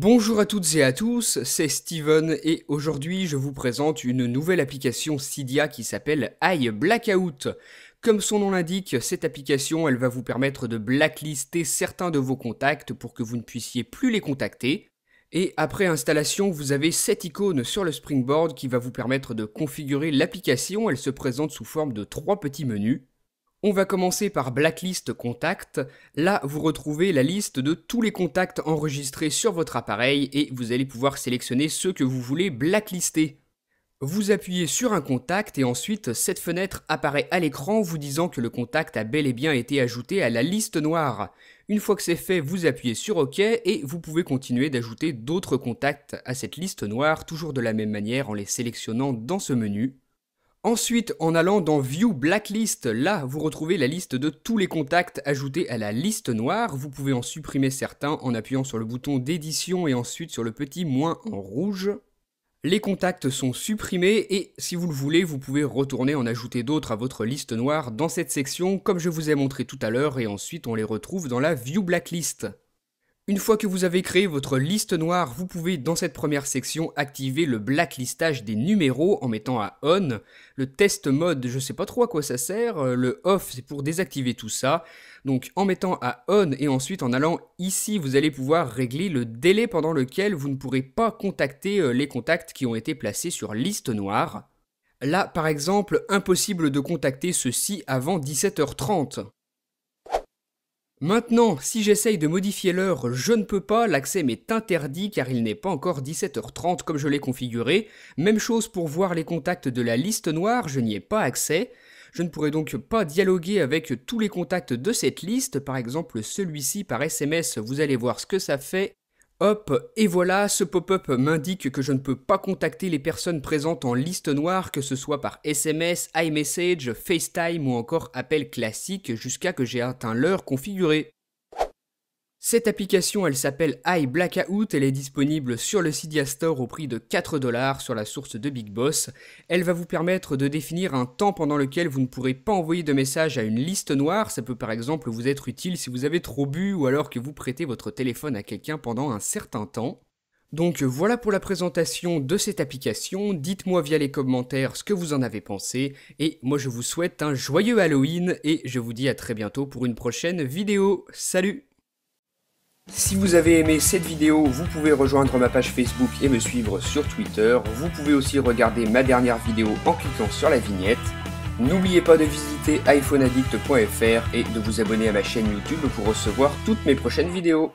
Bonjour à toutes et à tous, c'est Steven et aujourd'hui je vous présente une nouvelle application Cydia qui s'appelle iBlackout. Comme son nom l'indique, cette application elle va vous permettre de blacklister certains de vos contacts pour que vous ne puissiez plus les contacter. Et après installation, vous avez cette icône sur le Springboard qui va vous permettre de configurer l'application. Elle se présente sous forme de trois petits menus. On va commencer par Blacklist Contact. Là, vous retrouvez la liste de tous les contacts enregistrés sur votre appareil et vous allez pouvoir sélectionner ceux que vous voulez blacklister. Vous appuyez sur un contact et ensuite cette fenêtre apparaît à l'écran vous disant que le contact a bel et bien été ajouté à la liste noire. Une fois que c'est fait, vous appuyez sur OK et vous pouvez continuer d'ajouter d'autres contacts à cette liste noire, toujours de la même manière en les sélectionnant dans ce menu. Ensuite, en allant dans View Blacklist, là, vous retrouvez la liste de tous les contacts ajoutés à la liste noire. Vous pouvez en supprimer certains en appuyant sur le bouton d'édition et ensuite sur le petit moins en rouge. Les contacts sont supprimés et si vous le voulez, vous pouvez retourner en ajouter d'autres à votre liste noire dans cette section comme je vous ai montré tout à l'heure et ensuite on les retrouve dans la View Blacklist. Une fois que vous avez créé votre liste noire, vous pouvez dans cette première section activer le blacklistage des numéros en mettant à on. Le test mode, je sais pas trop à quoi ça sert. Euh, le off, c'est pour désactiver tout ça. Donc en mettant à on et ensuite en allant ici, vous allez pouvoir régler le délai pendant lequel vous ne pourrez pas contacter euh, les contacts qui ont été placés sur liste noire. Là, par exemple, impossible de contacter ceux-ci avant 17h30. Maintenant, si j'essaye de modifier l'heure, je ne peux pas, l'accès m'est interdit car il n'est pas encore 17h30 comme je l'ai configuré. Même chose pour voir les contacts de la liste noire, je n'y ai pas accès. Je ne pourrai donc pas dialoguer avec tous les contacts de cette liste, par exemple celui-ci par SMS, vous allez voir ce que ça fait. Hop, et voilà, ce pop-up m'indique que je ne peux pas contacter les personnes présentes en liste noire, que ce soit par SMS, iMessage, FaceTime ou encore appel classique, jusqu'à que j'ai atteint l'heure configurée. Cette application, elle s'appelle iBlackout, elle est disponible sur le Cydia Store au prix de 4 dollars sur la source de Big Boss. Elle va vous permettre de définir un temps pendant lequel vous ne pourrez pas envoyer de messages à une liste noire. Ça peut par exemple vous être utile si vous avez trop bu ou alors que vous prêtez votre téléphone à quelqu'un pendant un certain temps. Donc voilà pour la présentation de cette application, dites-moi via les commentaires ce que vous en avez pensé, et moi je vous souhaite un joyeux Halloween, et je vous dis à très bientôt pour une prochaine vidéo. Salut si vous avez aimé cette vidéo, vous pouvez rejoindre ma page Facebook et me suivre sur Twitter. Vous pouvez aussi regarder ma dernière vidéo en cliquant sur la vignette. N'oubliez pas de visiter iPhoneaddict.fr et de vous abonner à ma chaîne YouTube pour recevoir toutes mes prochaines vidéos.